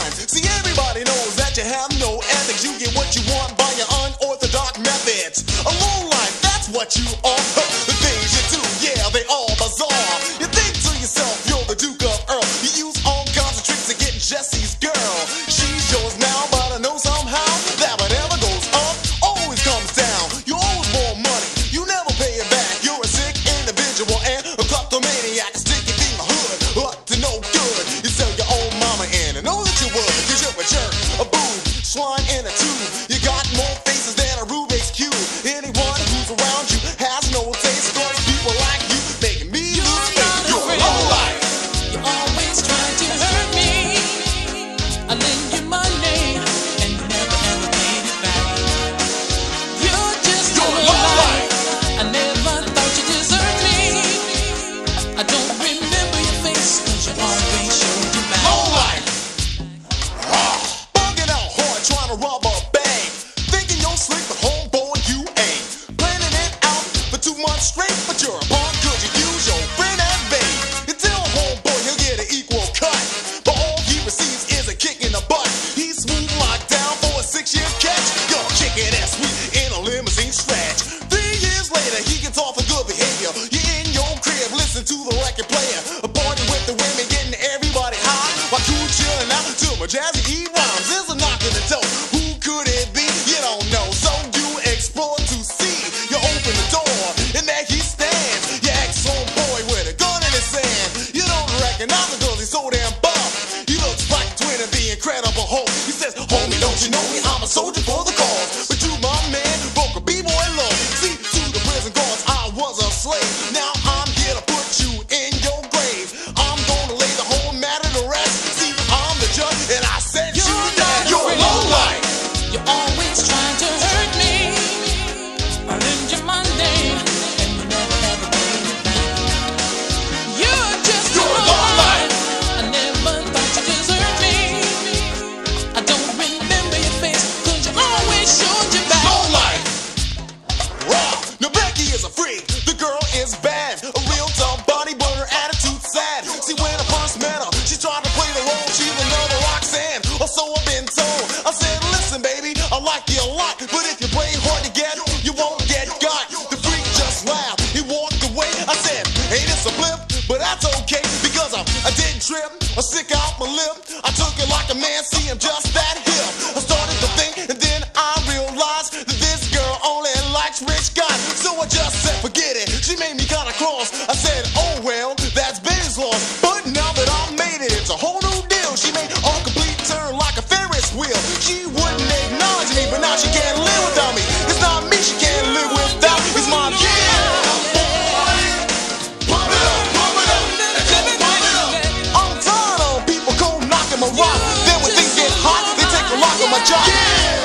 mind. See, everybody knows that you have no ethics. You get what you want by your unorthodox methods. A life that's what you are. the things you do, yeah, they all bizarre. Straight, but you're a punk cause you use your friend and bait. You tell homeboy he'll get an equal cut, but all he receives is a kick in the butt. He's smooth locked down for a six-year catch. You're kicking ass sweet in a limousine stretch. Three years later, he gets off for good behavior. You're in your crib, listen to the record player. A party with the women, getting everybody high. While cool chilling out to my jazzy recognize him cause he's so damn buff. He looks like twin of the incredible Hulk. He says, Homie, don't you know me? A lot, but if you play hard to get, you won't get got. The freak just laughed. He walked away. I said, hey, this a blip, but that's okay because I, I didn't trip or stick out my lip. Georgia. Yeah.